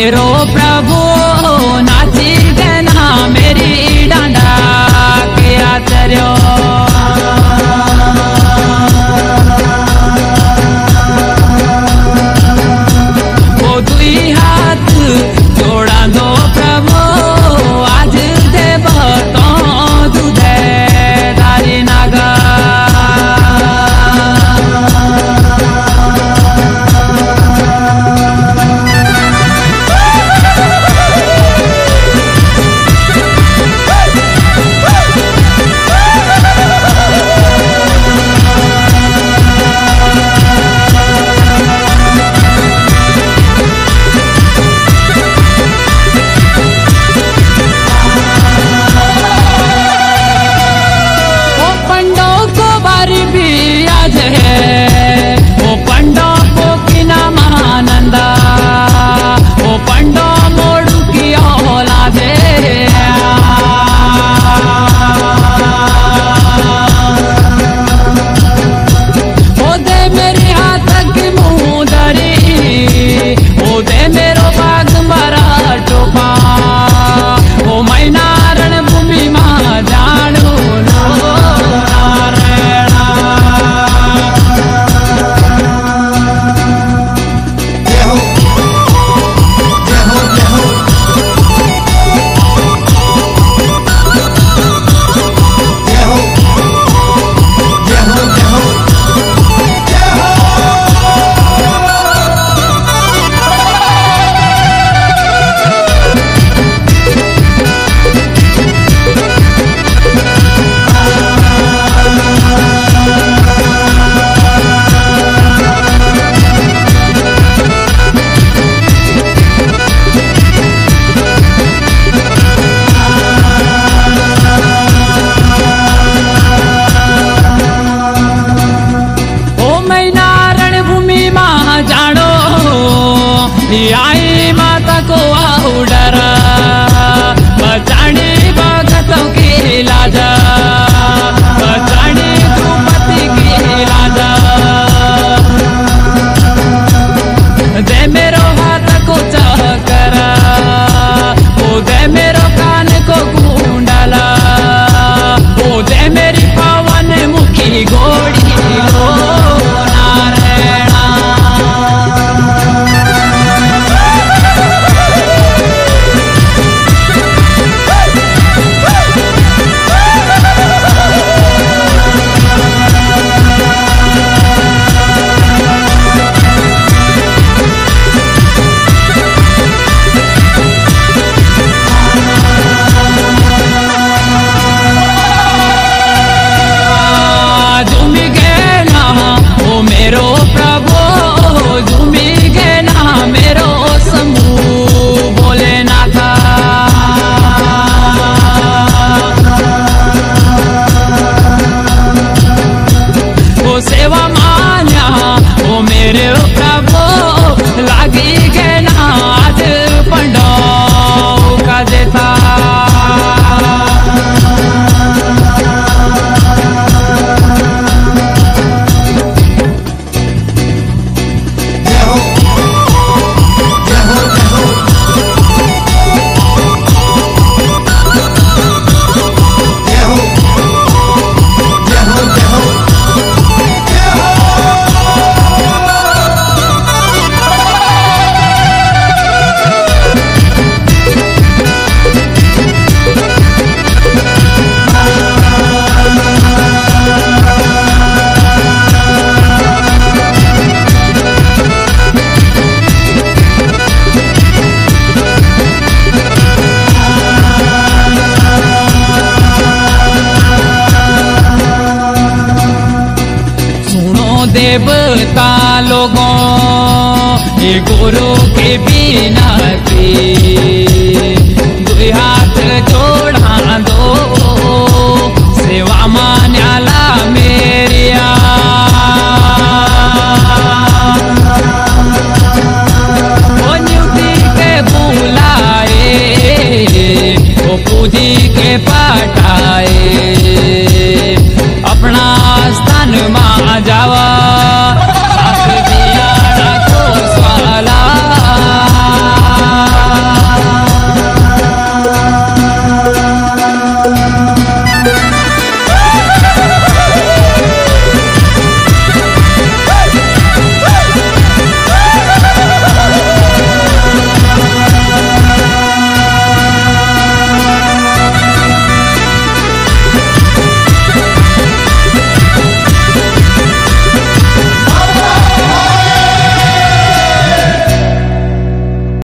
Pero देवता लोगों ये गुरु के बिना हाथ जोड़ा दो सेवा मान्याला मेरिया के बुलाए वो पूजी के पटाए